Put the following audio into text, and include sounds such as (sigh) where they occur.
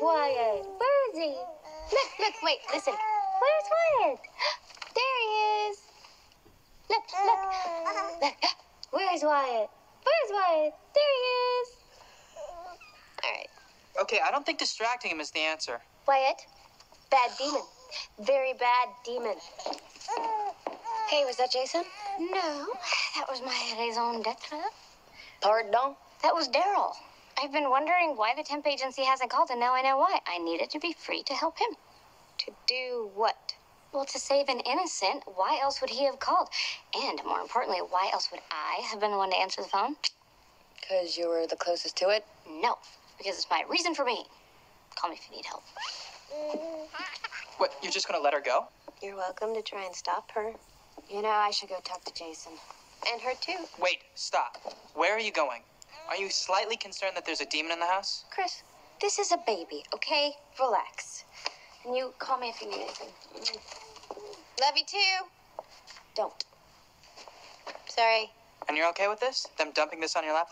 Wyatt? Where is he? Look, look, wait, listen. Where's Wyatt? (gasps) There he is. Look, look. Uh-huh. Look. Where's Wyatt? Where's Wyatt? There he is. All right. Okay, I don't think distracting him is the answer. Wyatt, bad demon. Very bad demon. Hey, was that Jason? No, that was my raison d'etre. Pardon? That was Darryl. I've been wondering why the temp agency hasn't called, and now I know why. I needed to be free to help him. To do what? Well, to save an innocent, why else would he have called? And more importantly, why else would I have been the one to answer the phone? Because you were the closest to it? No, because it's my reason for being. Call me if you need help. What, you're just gonna let her go? You're welcome to try and stop her. You know, I should go talk to Jason. And her too. Wait, stop. Where are you going? Are you slightly concerned that there's a demon in the house? Chris, this is a baby, okay? Relax. And you call me if you need anything. Mm-hmm. Love you too. Don't. Sorry. And you're okay with this? Them dumping this on your lap?